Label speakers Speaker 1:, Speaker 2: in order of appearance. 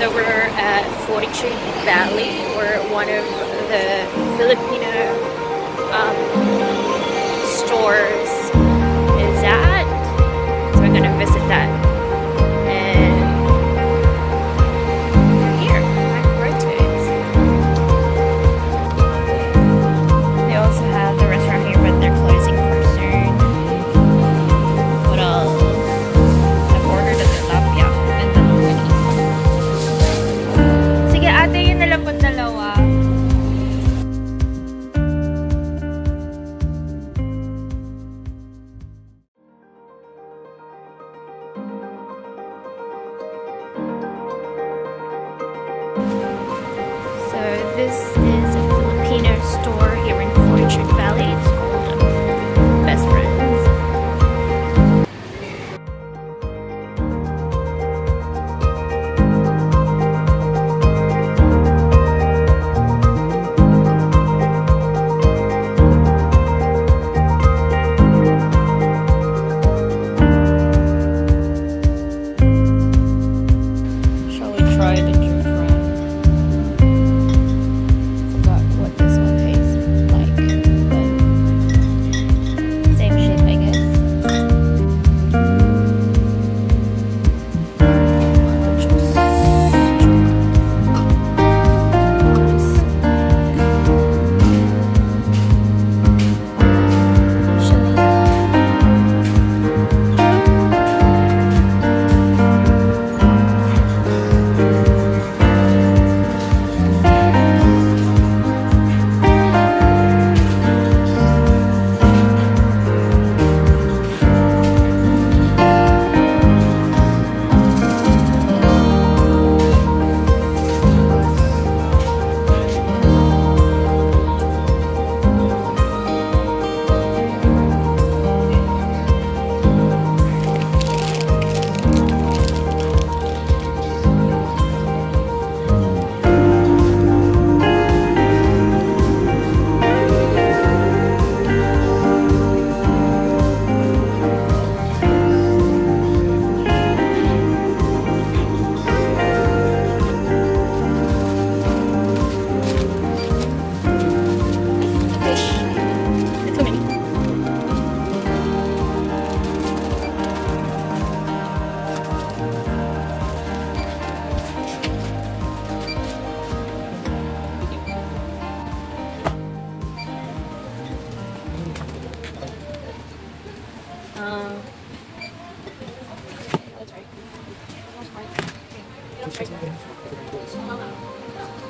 Speaker 1: So we're at Fortitude Valley, where one of the Filipino um, stores this is a Filipino store here in Fortitude Valley. It's called Best Friends. Shall we try the 아. 음.